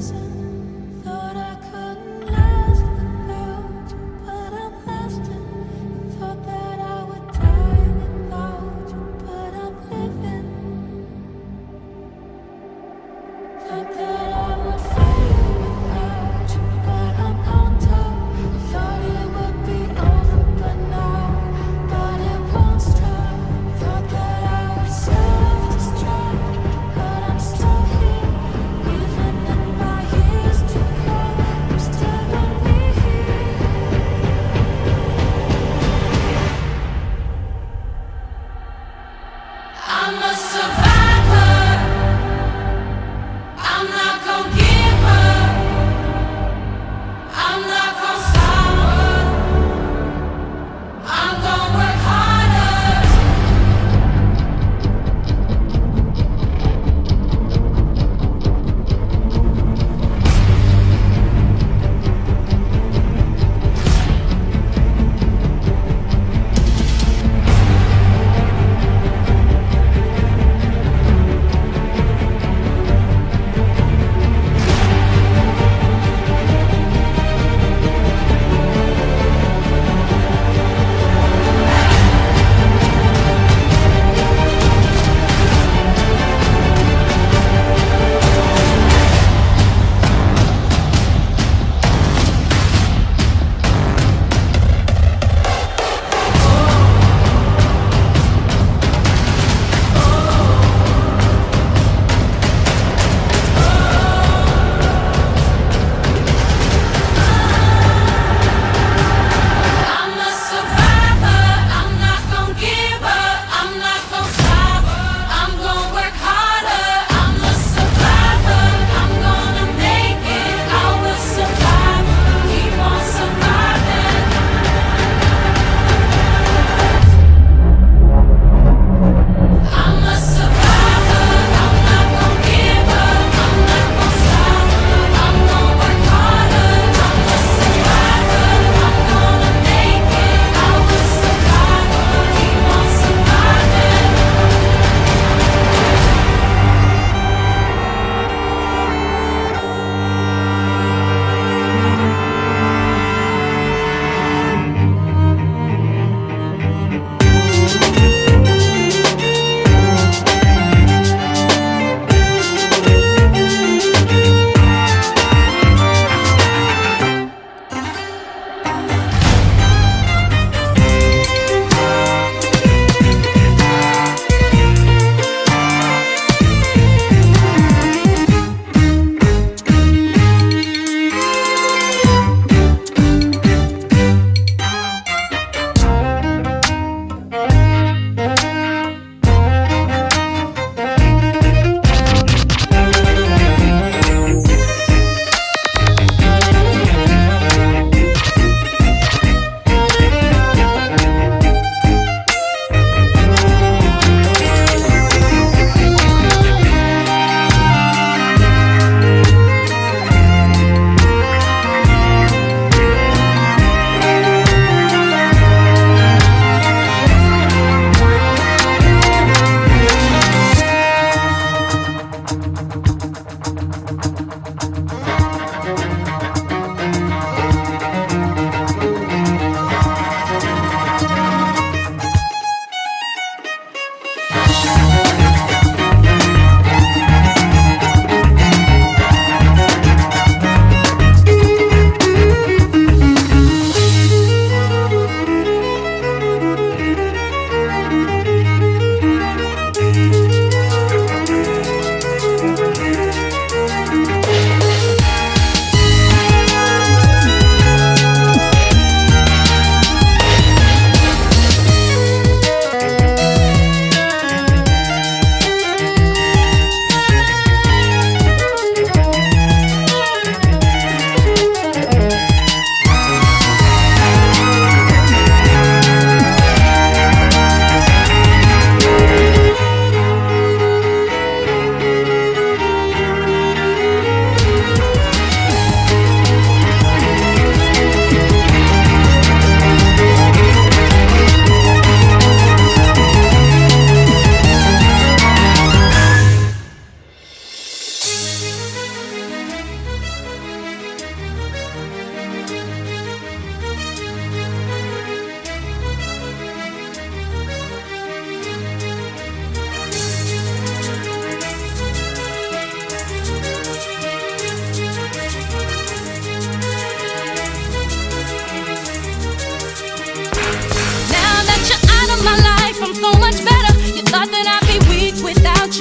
present.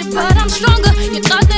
but I'm stronger. You thought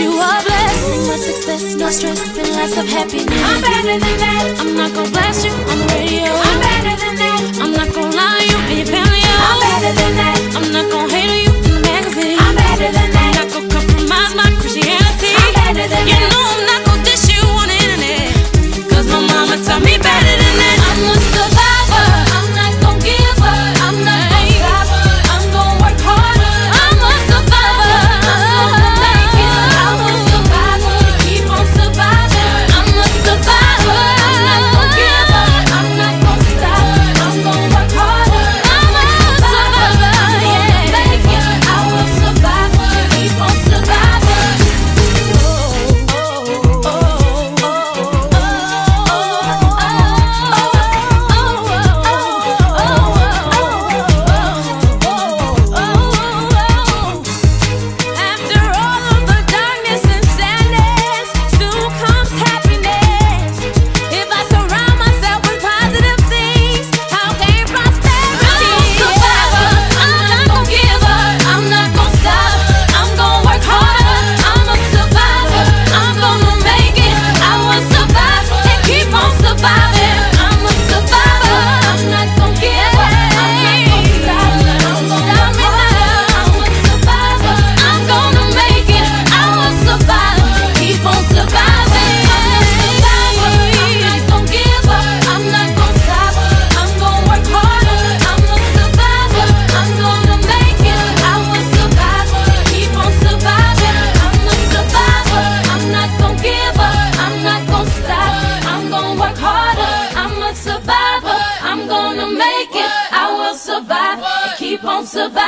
you are blessed. No success, no stress, and lots of happiness. I'm better than that. I'm not gonna blast you on the radio. I'm better than that. I'm not gonna lie, you'll be a failure. I'm better than that. I'm not gonna. survive.